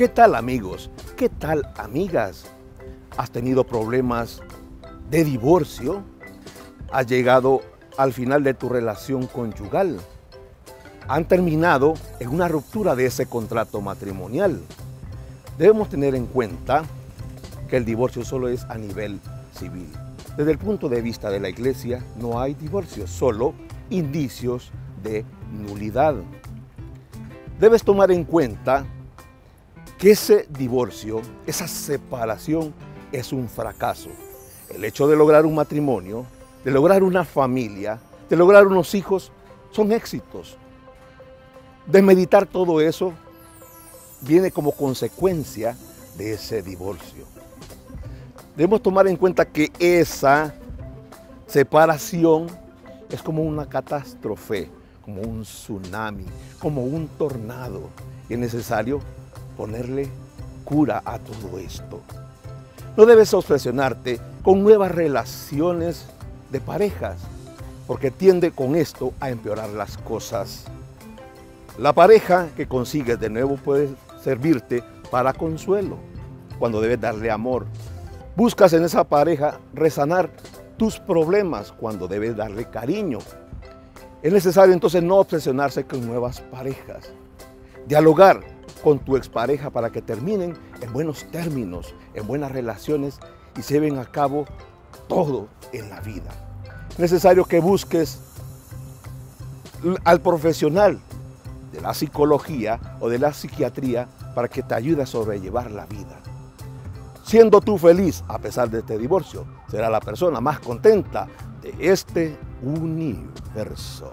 ¿Qué tal amigos? ¿Qué tal amigas? ¿Has tenido problemas de divorcio? ¿Has llegado al final de tu relación conyugal? ¿Han terminado en una ruptura de ese contrato matrimonial? Debemos tener en cuenta que el divorcio solo es a nivel civil. Desde el punto de vista de la iglesia no hay divorcio, solo indicios de nulidad. Debes tomar en cuenta que ese divorcio, esa separación es un fracaso. El hecho de lograr un matrimonio, de lograr una familia, de lograr unos hijos, son éxitos. De meditar todo eso viene como consecuencia de ese divorcio. Debemos tomar en cuenta que esa separación es como una catástrofe, como un tsunami, como un tornado. Y es necesario ponerle cura a todo esto. No debes obsesionarte con nuevas relaciones de parejas, porque tiende con esto a empeorar las cosas. La pareja que consigues de nuevo puede servirte para consuelo, cuando debes darle amor. Buscas en esa pareja resanar tus problemas cuando debes darle cariño. Es necesario entonces no obsesionarse con nuevas parejas. Dialogar con tu expareja para que terminen en buenos términos, en buenas relaciones y se lleven a cabo todo en la vida. Es necesario que busques al profesional de la psicología o de la psiquiatría para que te ayude a sobrellevar la vida. Siendo tú feliz a pesar de este divorcio, será la persona más contenta de este universo.